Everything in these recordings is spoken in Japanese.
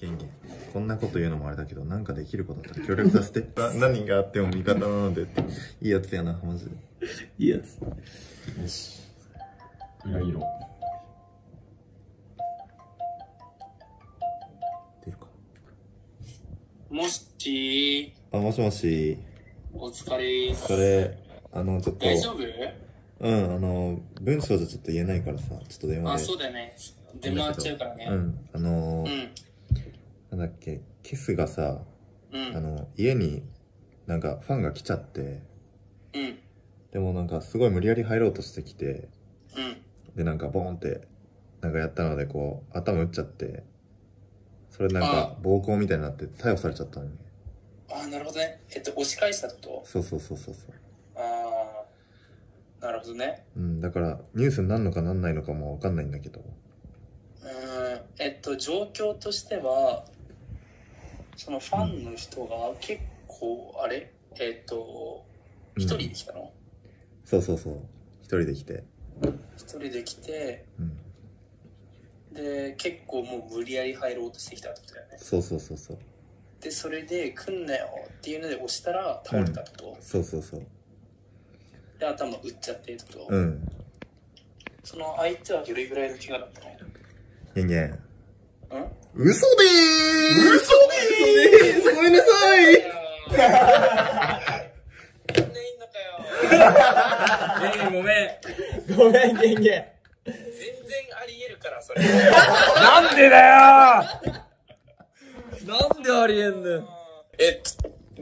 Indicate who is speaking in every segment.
Speaker 1: 元元こんなこと言うのもあれだけどなんかできることあったら協力させて な何があっても味方なのでっていいやつやなマジで
Speaker 2: いいやつ。
Speaker 3: よし。裏色。
Speaker 1: 出るか
Speaker 2: もし
Speaker 1: あもしもし
Speaker 2: お疲れーす。
Speaker 1: それあのちょっと
Speaker 2: 大丈夫？
Speaker 1: うんあの文章じゃちょっと言えないからさちょっと電話
Speaker 2: あ、
Speaker 1: で
Speaker 2: そうだよね。出回っちゃうからね。
Speaker 1: うんあのー
Speaker 2: うん。
Speaker 1: なんだっけキスがさ
Speaker 2: うん。
Speaker 1: あの家になんかファンが来ちゃって
Speaker 2: うん。
Speaker 1: でもなんかすごい無理やり入ろうとしてきて
Speaker 2: うん。
Speaker 1: でなんかボーンってなんかやったのでこう頭打っちゃってそれでなんか暴行みたいになって逮捕されちゃったのに
Speaker 2: あ、なるほどね。えっと、押し返したってこと？
Speaker 1: そうそうそうそうそう
Speaker 2: ああ、なるほどね。
Speaker 1: うんだからニュースになるのかなんないのかもわかんないんだけど
Speaker 2: うん。えっと、状況としては、そのファンの人が結構、あれ？えっと、
Speaker 1: うん
Speaker 2: 一人で来たの？
Speaker 1: そうそうそう。一人で来て。
Speaker 2: 一人で来て、
Speaker 1: うん。
Speaker 2: で、結構もう無理やり入ろうとしてきたってことだよね。
Speaker 1: そうそうそうそう。
Speaker 2: で、それで、来んなよっていうので押したら倒れたってこと、
Speaker 1: そうそうそう。
Speaker 2: で、頭打っちゃってってこと、
Speaker 1: うん。
Speaker 2: その相手はどれぐらいの怪我だったの？
Speaker 1: ゲンゲン
Speaker 2: うん？
Speaker 1: 嘘でーす！ごめさい
Speaker 2: みんないんのかよ。
Speaker 4: ゲンゲンごめん。
Speaker 3: ごめん、ゲンゲン。
Speaker 2: 全然あり得るから、それ。
Speaker 4: なんでだよなんでありえんのよ。
Speaker 2: え、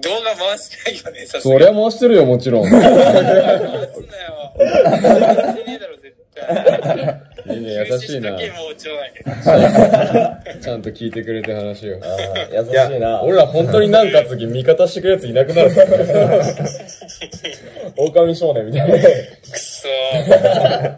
Speaker 2: 動画回してないよね、さす
Speaker 3: そ
Speaker 2: がに。
Speaker 3: りゃ回してるよ、もちろん。
Speaker 2: 回すなよ。回してねえだろ、
Speaker 3: 優しいな。ちゃんと聞いてくれて話を。
Speaker 4: 優しいな。
Speaker 3: 俺ら本当になんか次味方してくるやついなくなるから。狼少年みたいな。
Speaker 2: くそー。